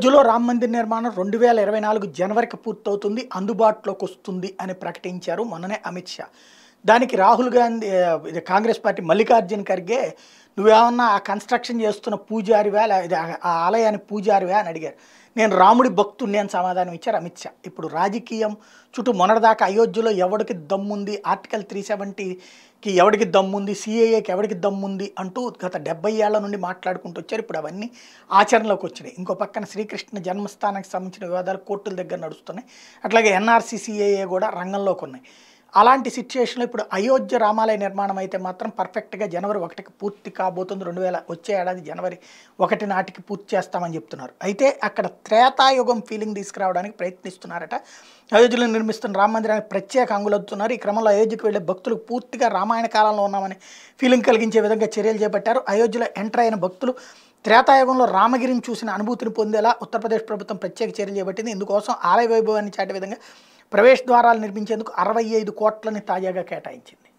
అయోధ్యలో రామ మందిర్ నిర్మాణం రెండు వేల ఇరవై నాలుగు జనవరికి పూర్తవుతుంది అందుబాటులోకి వస్తుంది అని ప్రకటించారు మొన్ననే అమిత్ షా. దానికి రాహుల్ గాంధీ కాంగ్రెస్ పార్టీ మల్లికార్జున్ ఖర్గే నువ్వేమన్నా ఆ కన్స్ట్రక్షన్ చేస్తున్న పూజారివా ఇది ఆ- ఆలయాన్ని పూజారివా అని అడిగారు. నేను రాముడి భక్తుడిని అని సమాధానం ఇచ్చారు అమిత్ షా. ఇప్పుడు రాజకీయం చుట్టూ మొన్నటిదాకా అయోధ్యలో ఎవడికి దమ్ముంది? ఆర్టికల్ త్రీ సెవెంటీకి ఎవడికి దమ్ముంది? సిఏఏకి ఎవడికి దమ్ముంది? అంటూ గత డెబ్బై ఏళ్ళ నుండి మాట్లాడుకుంటూ వచ్చారు. ఇప్పుడు అవన్నీ ఆచరణలోకి వచ్చినాయి. ఇంకో పక్కన శ్రీకృష్ణ జన్మస్థానానికి సంబంధించిన వివాదాలు కోర్టుల దగ్గర నడుస్తున్నాయి. అట్లాగే ఎన్ఆర్సీ సిఏఏ కూడా రంగంలోకి ఉన్నాయి. అలాంటి సిచ్యుయేషన్లో ఇప్పుడు అయోధ్య రామాలయ నిర్మాణం అయితే మాత్రం పర్ఫెక్ట్గా జనవరి ఒకటికి పూర్తి కాబోతుంది. రెండు వేల వచ్చే ఏడాది జనవరి ఒకటి నాటికి పూర్తి చేస్తామని చెప్తున్నారు. అయితే అక్కడ త్రేతాయుగం ఫీలింగ్ తీసుకురావడానికి ప్రయత్నిస్తున్నారట. అయోధ్యలో నిర్మిస్తున్న రామ మందిరానికి ప్రత్యేక అంగులొద్దుతున్నారు ఈ క్రమంలో అయోధ్యకు వెళ్ళే భక్తులకు పూర్తిగా రామాయణ కాలంలో ఉన్నామని ఫీలింగ్ కలిగించే విధంగా చర్యలు చేపట్టారు. అయోధ్యలో ఎంటర్ అయిన భక్తులు త్రేతాయుగంలో రామగిరిని చూసిన అనుభూతిని పొందేలా ఉత్తరప్రదేశ్ ప్రభుత్వం ప్రత్యేక చర్యలు చేపట్టింది. ఇందుకోసం ఆలయ వైభవాన్ని చాటే విధంగా ప్రవేశ ద్వారాలు నిర్మించేందుకు అరవై ఐదు కోట్లని తాజాగా కేటాయించింది.